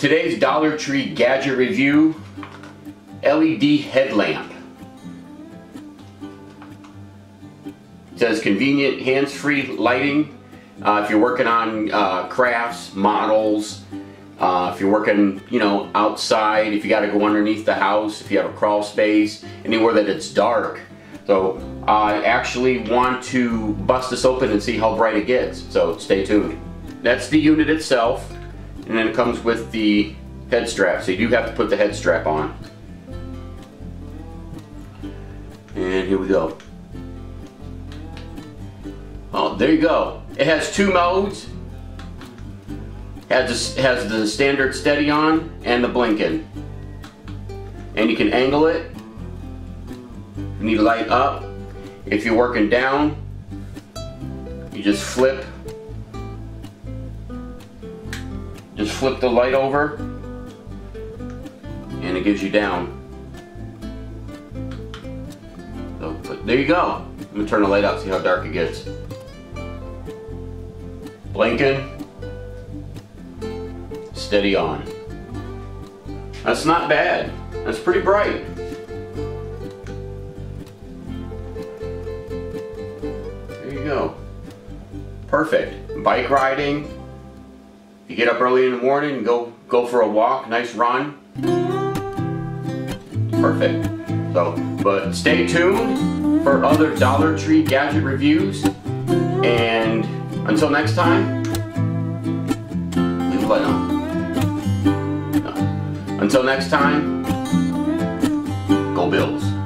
Today's Dollar Tree gadget review, LED headlamp. It says convenient hands-free lighting. Uh, if you're working on uh, crafts, models, uh, if you're working, you know, outside, if you got to go underneath the house, if you have a crawl space, anywhere that it's dark. So I actually want to bust this open and see how bright it gets. So stay tuned. That's the unit itself and then it comes with the head strap. So you do have to put the head strap on. And here we go. Oh there you go. It has two modes. Has has the standard steady on and the blinking. And you can angle it. You need to light up. If you're working down you just flip Just flip the light over and it gives you down. So, there you go. I'm gonna turn the light out, see how dark it gets. Blinking. Steady on. That's not bad. That's pretty bright. There you go. Perfect. Bike riding, you get up early in the morning and go go for a walk, nice run. Perfect. So, but stay tuned for other Dollar Tree gadget reviews. And until next time, leave a light on. No. Until next time, go Bills.